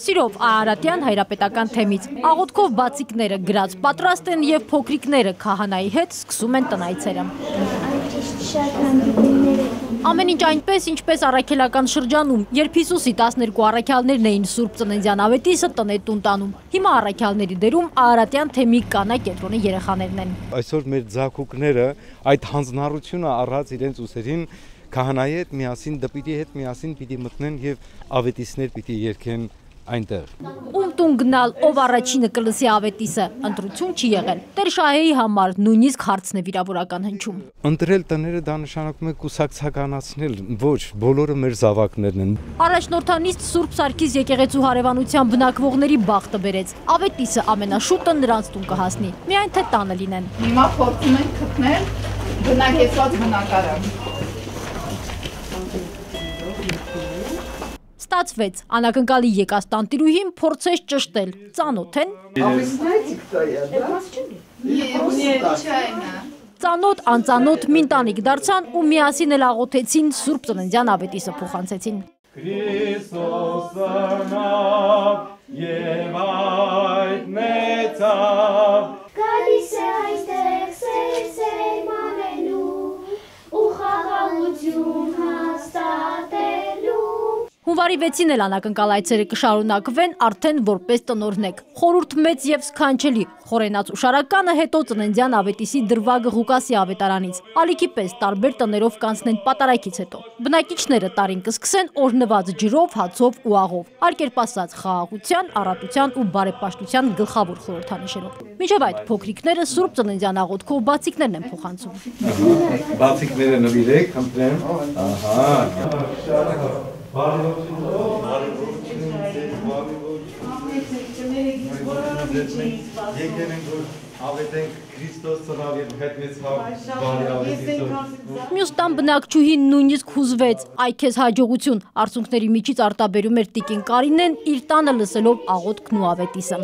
Սիրով Արարատյան հայրապետական թեմից։ Աղոթքով բացիկները գրած պատրաստ են եւ փոքրիկները քահանայի հետ սկսում են տնայցերը։ Ամեն ինչ այնպես, ինչպես առաքելական շրջանում, երբ Հիսուսի 12 առաքյալներն էին Սուրբ Ծննդյան ավետիսը տնետուն տանում։ Հիմա առաքյալների դերում Արարատյան թեմի կանա կենտրոնի երեխաներն են։ Այսօր մեր ձակուկները այդ հանձնառությունը առած իրենց ուսերին քահանայի հետ միասին դպիտի հետ միասին պիտի մտնեն եւ ավետիսներ պիտի երկեն այնտեղ։ Ում տուն գնալ, ով առաջինը կլսի ավետիսը, ընտրություն չի եղել։ Տեր Շահեի համար նույնիսկ հարցն է վիրավորական հնչում։ Ընտրել տները դա նշանակում է կուսակցականացնել, ոչ, բոլորը մեր զավակներն են։ Առաջնորդանիստ Սուրբ Սարգիս եկեղեցու հարևանության բնակվողների բախտը բերեց։ Ավետիսը ամենաշուտը նրանց տուն կհասնի։ Միայն թե տանը լինեն։ Հիմա փորձում ենք գտնել բնակեցված բնակարան։ Ստացվեց, անակնկալի եկած տանտիրուհին փորձեց ճշտել, ծանոթ են։ Ծանոթ, անծանոթ մինտանիք դարձան ու միասին էլ աղոթեցին Սուրբ Ծննդյան ավետիսը փոխանցեցին։ Քրիստոս ծնավ Հունվարի 6-ին էլ անակնկալ այցերը կշարունակվեն արդեն որպես տնօրնեք։ Խորուրդ մեծ եւ սքանչելի խորենաց ուշարականը հետո ծննդյան ավետիսի դրվագը Ղուկասի ավետարանից։ Ալիքի պես տարբեր տներով կանցնեն պատարակից հետո։ Բնակիչները տարին կսկսեն օրնված ջրով, հացով ու աղով։ Արկերպ ասած խաղաղության, առատության ու բարեպաշտության գլխավոր խորհրդանիշերով։ Մինչև այդ փոքրիկները Սուրբ Ծննդյան աղոթքով բացիկներն են փոխանցում։ Բացիկները նվիրեք, խնդրեմ։ Ահա։ Եկեն ենք որ ավետենք Քրիստոս ծնավ եւ հետնեցավ բարի ավետիսով։ Մյուս տան բնակչուհին նույնիսկ հուզվեց, այ քեզ հաջողություն, արցունքների միջից արտաբերում էր տիկին Կարինեն իր տանը լսելով աղոթքն ու ավետիսը։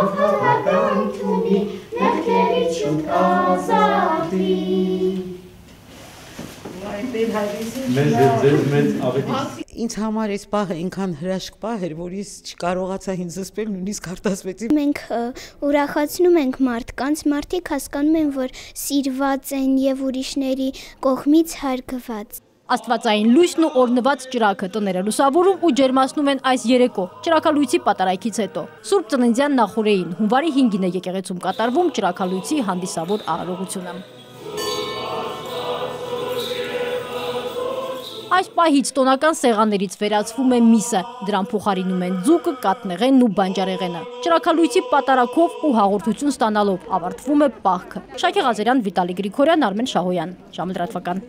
Ահավական թունի մեղքերի չուտ ազատվի Մեզ ձեզ մեծ ավետիս Ինձ համար այս պահը այնքան հրաշք պահ էր, որ ես չկարողացա ինձ զսպել, նույնիսկ արտասվեցի։ Մենք ուրախացնում ենք մարդկանց, մարդիկ հասկանում են, որ սիրված են եւ ուրիշների կողմից հարգված։ Աստվածային լույսն ու օրնված ճրակը տները լուսավորում ու ջերմացնում են այս երեկո ճրակալույցի պատարայքից հետո։ Սուրբ Ծննդյան նախորեին հունվարի 5-ին է եկեղեցում կատարվում ճրակալույցի հանդիսավոր արարողությունը։ Այս պահից տոնական սեղաններից վերածվում է միսը, դրան փոխարինում են ձուկը, կատնեղենն ու բանջարեղենը։ Ճրակալույցի պատարակով ու հաղորդություն ստանալով ավարտվում է պահքը։ Շակե Ղազարյան, Վիտալի Գրիգորյան, Արմեն Շահոյան, ժամը լրատվական։